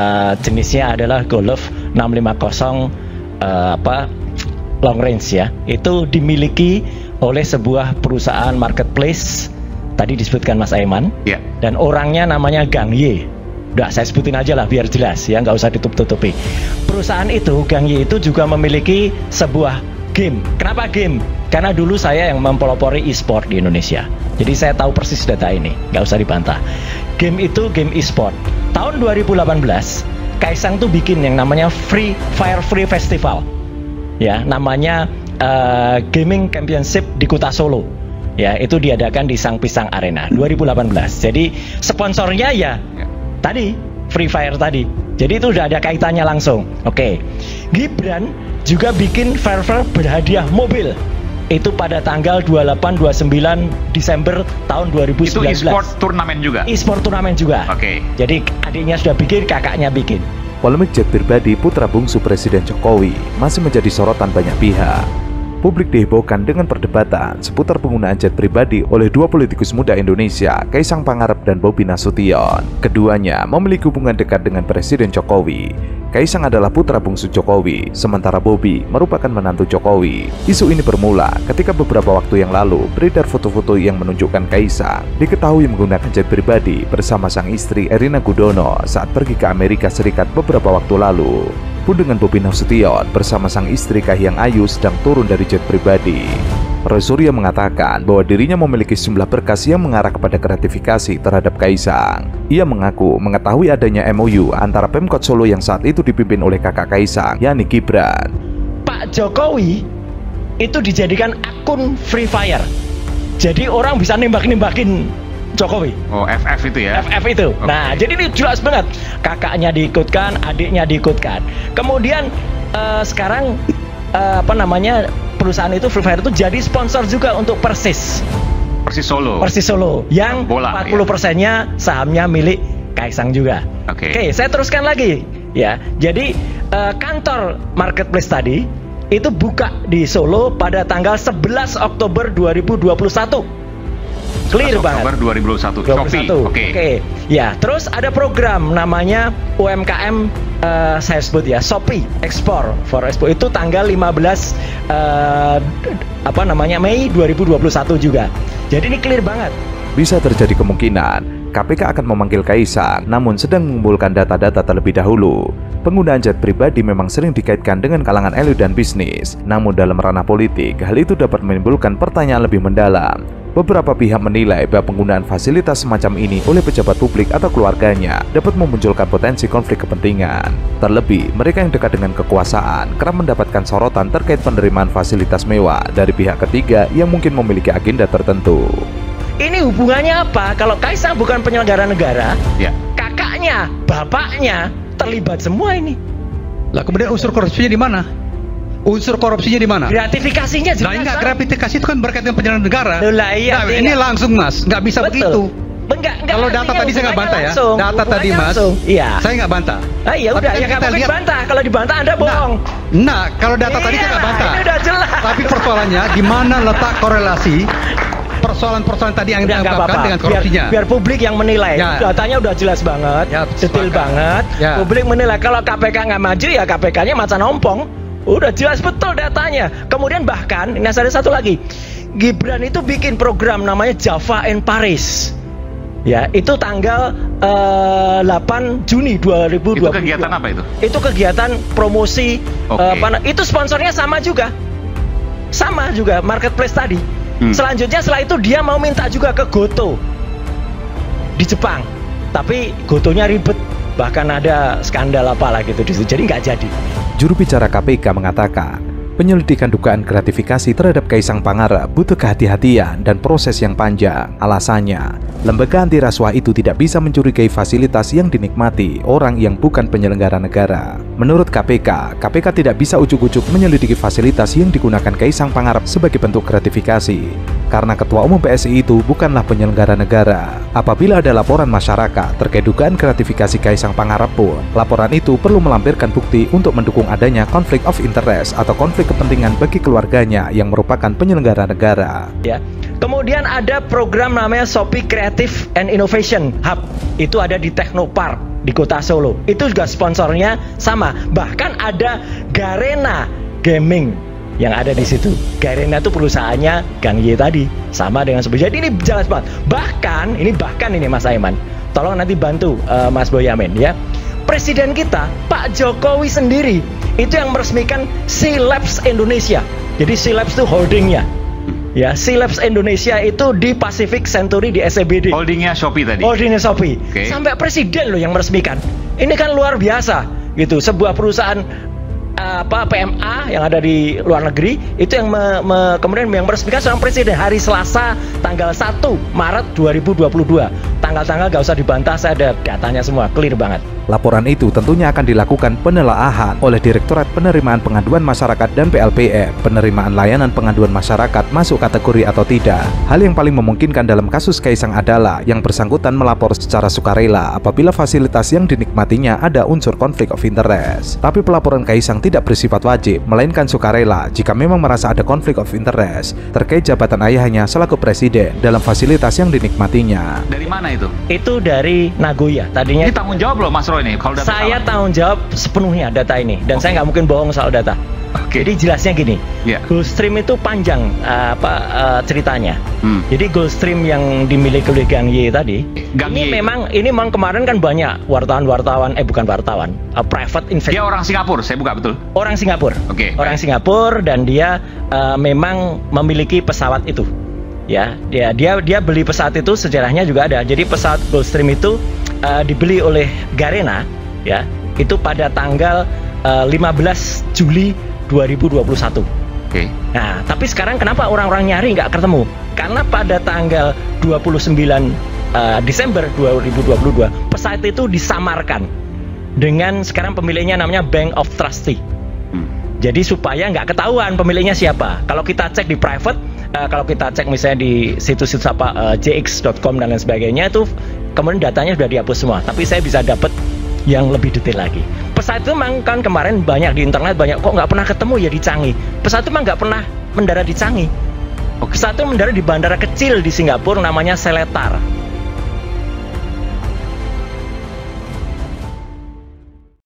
uh, jenisnya adalah Golf 650 uh, apa long range ya. Itu dimiliki oleh sebuah perusahaan marketplace tadi disebutkan Mas Aiman. Ya. Dan orangnya namanya Gang Ye. Udah saya sebutin aja lah biar jelas ya, nggak usah ditutup-tutupi. Perusahaan itu, Gang Ye itu juga memiliki sebuah game. Kenapa game? Karena dulu saya yang mempelopori e-sport di Indonesia. Jadi saya tahu persis data ini, nggak usah dibantah. Game itu game e-sport. Tahun 2018, Kaisang tuh bikin yang namanya Free Fire Free Festival. Ya, namanya uh, Gaming Championship di Kota Solo. Ya, itu diadakan di Sang Pisang Arena 2018. Jadi sponsornya ya, ya tadi Free Fire tadi. Jadi itu udah ada kaitannya langsung. Oke. Gibran juga bikin Fair berhadiah mobil. Itu pada tanggal 28 29 Desember tahun 2019. Itu e-sport turnamen juga. E-sport turnamen juga. Oke. Jadi adiknya sudah bikin, kakaknya bikin. Polemik jet pribadi putra bungsu Presiden Jokowi masih menjadi sorotan banyak pihak publik dihebohkan dengan perdebatan seputar penggunaan jet pribadi oleh dua politikus muda Indonesia, Kaisang Pangarep dan Bobi Nasution. Keduanya memiliki hubungan dekat dengan Presiden Jokowi. Kaisang adalah putra bungsu Jokowi, sementara Bobi merupakan menantu Jokowi. Isu ini bermula ketika beberapa waktu yang lalu beredar foto-foto yang menunjukkan Kaisang diketahui menggunakan jet pribadi bersama sang istri Erina Gudono saat pergi ke Amerika Serikat beberapa waktu lalu pun dengan Bobi Nasution bersama sang istri Kahiyang Ayu sedang turun dari jet pribadi. Roy Surya mengatakan bahwa dirinya memiliki sejumlah berkas yang mengarah kepada gratifikasi terhadap Kaisang. Ia mengaku mengetahui adanya MOU antara Pemkot Solo yang saat itu dipimpin oleh kakak Kaisang, yakni Gibran. Pak Jokowi itu dijadikan akun Free Fire. Jadi orang bisa nembak-nembakin Jokowi. Oh, FF itu ya? FF itu. Okay. Nah, jadi ini jelas banget. Kakaknya diikutkan, adiknya diikutkan. Kemudian uh, sekarang uh, apa namanya perusahaan itu Free Fire itu jadi sponsor juga untuk Persis. Persis Solo. Persis Solo yang Bola, 40 persennya ya? sahamnya milik Kaisang juga. Oke. Okay. Oke, saya teruskan lagi ya. Jadi uh, kantor marketplace tadi itu buka di Solo pada tanggal 11 Oktober 2021 Clear banget. Oktober 2021. 2021. Shopee. Oke. Okay. Okay. Ya, terus ada program namanya UMKM uh, eh, saya sebut ya Shopee Export for Expo itu tanggal 15 uh, eh, apa namanya Mei 2021 juga. Jadi ini clear banget. Bisa terjadi kemungkinan KPK akan memanggil Kaisang namun sedang mengumpulkan data-data terlebih dahulu. Penggunaan jet pribadi memang sering dikaitkan dengan kalangan elit dan bisnis, namun dalam ranah politik, hal itu dapat menimbulkan pertanyaan lebih mendalam. Beberapa pihak menilai bahwa penggunaan fasilitas semacam ini oleh pejabat publik atau keluarganya dapat memunculkan potensi konflik kepentingan. Terlebih, mereka yang dekat dengan kekuasaan kerap mendapatkan sorotan terkait penerimaan fasilitas mewah dari pihak ketiga yang mungkin memiliki agenda tertentu. Ini hubungannya apa? Kalau Kaisang bukan penyelenggara negara, ya. kakaknya, bapaknya terlibat semua ini. Lah kemudian unsur korupsinya di mana? Unsur korupsinya di mana? Gratifikasinya jelas. Nah, enggak gratifikasi itu kan berkaitan dengan penyelenggaraan negara. Loh, iya, nah, ini langsung Mas, nggak bisa Betul. begitu. Enggak, enggak, Kalau data tadi saya nggak bantah ya. Data tadi Mas, iya. saya nggak bantah. Ah, iya udah, ya nggak mungkin lihat, bantah. Kalau dibantah Anda nah, bohong. Nah, nah kalau data iya, tadi saya nggak bantah. Ini udah jelas. Tapi persoalannya di mana letak korelasi persoalan-persoalan tadi yang diungkapkan dengan korupsinya. Biar, biar publik yang menilai. Ya. Datanya udah jelas banget, ya, detail banget. Ya. Publik menilai kalau KPK nggak maju ya KPK-nya macan ompong. Udah jelas betul datanya. Kemudian bahkan, ini ada satu lagi. Gibran itu bikin program namanya Java in Paris. Ya, itu tanggal uh, eh, 8 Juni 2020. Itu kegiatan apa itu? Itu kegiatan promosi okay. uh, itu sponsornya sama juga. Sama juga marketplace tadi. Hmm. Selanjutnya setelah itu dia mau minta juga ke Goto di Jepang. Tapi Gotonya ribet bahkan ada skandal apalah gitu di situ jadi nggak jadi juru bicara KPK mengatakan Penyelidikan dugaan gratifikasi terhadap Kaisang Pangarep butuh kehati-hatian dan proses yang panjang. Alasannya, lembaga anti rasuah itu tidak bisa mencurigai fasilitas yang dinikmati orang yang bukan penyelenggara negara. Menurut KPK, KPK tidak bisa ujuk-ujuk menyelidiki fasilitas yang digunakan Kaisang Pangarep sebagai bentuk gratifikasi. Karena Ketua Umum PSI itu bukanlah penyelenggara negara. Apabila ada laporan masyarakat terkait dugaan gratifikasi Kaisang Pangarep pun, laporan itu perlu melampirkan bukti untuk mendukung adanya konflik of interest atau konflik kepentingan bagi keluarganya yang merupakan penyelenggara negara. Ya. Kemudian ada program namanya Shopee Creative and Innovation Hub. Itu ada di Technopark di kota Solo. Itu juga sponsornya sama. Bahkan ada Garena Gaming yang ada di situ. Garena itu perusahaannya Gang Ye tadi, sama dengan Shopee. Jadi ini jelas banget. Bahkan ini bahkan ini Mas Aiman, tolong nanti bantu uh, Mas Boyamin ya presiden kita Pak Jokowi sendiri itu yang meresmikan Labs Indonesia. Jadi Labs itu holdingnya. Ya, Labs Indonesia itu di Pacific Century di SCBD. Holdingnya Shopee tadi. Holdingnya Shopee. Okay. Sampai presiden loh yang meresmikan. Ini kan luar biasa gitu. Sebuah perusahaan apa PMA yang ada di luar negeri itu yang me, me, kemudian yang meresmikan seorang presiden hari Selasa tanggal 1 Maret 2022 tanggal-tanggal gak usah dibantah saya ada datanya semua clear banget Laporan itu tentunya akan dilakukan penelaahan oleh Direktorat Penerimaan Pengaduan Masyarakat dan PLPM. Penerimaan layanan pengaduan masyarakat masuk kategori atau tidak. Hal yang paling memungkinkan dalam kasus Kaisang adalah yang bersangkutan melapor secara sukarela apabila fasilitas yang dinikmatinya ada unsur konflik of interest. Tapi pelaporan Kaisang tidak bersifat wajib, melainkan sukarela jika memang merasa ada konflik of interest terkait jabatan ayahnya selaku presiden dalam fasilitas yang dinikmatinya. Dari mana itu? Itu dari Nagoya. Tadinya ini tanggung jawab loh Mas Roy ini kalau data Saya salah. tanggung jawab sepenuhnya data ini dan okay. saya nggak mungkin bohong soal data. Okay. Jadi jelasnya gini, yeah. Gulfstream itu panjang uh, apa uh, ceritanya. Hmm. Jadi Gulfstream yang dimiliki oleh Gang Y tadi, Gang ini Y. memang ini memang kemarin kan banyak wartawan-wartawan, eh bukan wartawan, uh, private investor. Dia orang Singapura, saya buka betul. Orang Singapura. Oke. Okay, orang baik. Singapura dan dia uh, memang memiliki pesawat itu. Ya, dia dia dia beli pesawat itu sejarahnya juga ada. Jadi pesawat Gulfstream itu uh, dibeli oleh Garena ya itu pada tanggal uh, eh, 15 Juli 2021. Oke. Okay. Nah, tapi sekarang kenapa orang-orang nyari nggak ketemu? Karena pada tanggal 29 uh, eh, Desember 2022 pesawat itu disamarkan dengan sekarang pemiliknya namanya Bank of Trustee. Hmm. Jadi supaya nggak ketahuan pemiliknya siapa. Kalau kita cek di private, uh, kalau kita cek misalnya di situs-situs apa uh, jx.com dan lain sebagainya itu kemudian datanya sudah dihapus semua tapi saya bisa dapat yang lebih detail lagi pesawat itu memang kan kemarin banyak di internet banyak kok nggak pernah ketemu ya di Canggih pesawat itu memang nggak pernah mendarat di Canggih pesawat itu mendarat di bandara kecil di Singapura namanya Seletar